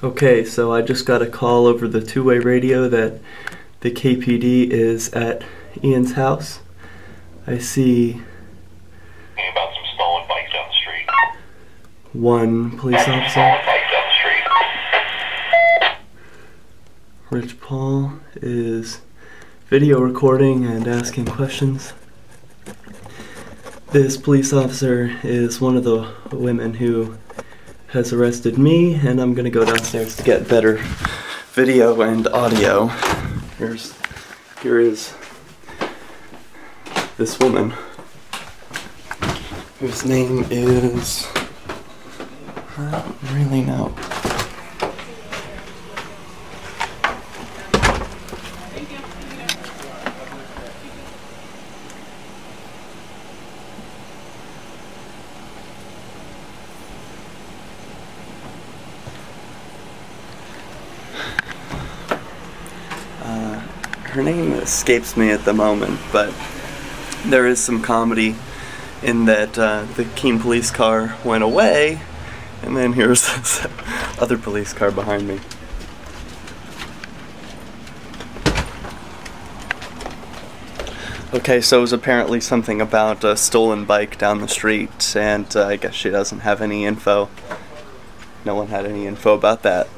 Okay, so I just got a call over the two way radio that the KPD is at Ean's house. I see Hey, about some stolen bikes down the street. one police Stolen officer, bikes down the street. Rich Paul, is video recording and asking questions. This police officer is one of the women who has arrested me, and I'm gonna go downstairs to get better video and audio. Here's here is this woman whose name is I don't really know. Her name escapes me at the moment, but there is some comedy in that uh, the Keene police car went away, and then here's this other police car behind me. Okay, so it was apparently something about a stolen bike down the street, and uh, I guess she doesn't have any info. No one had any info about that.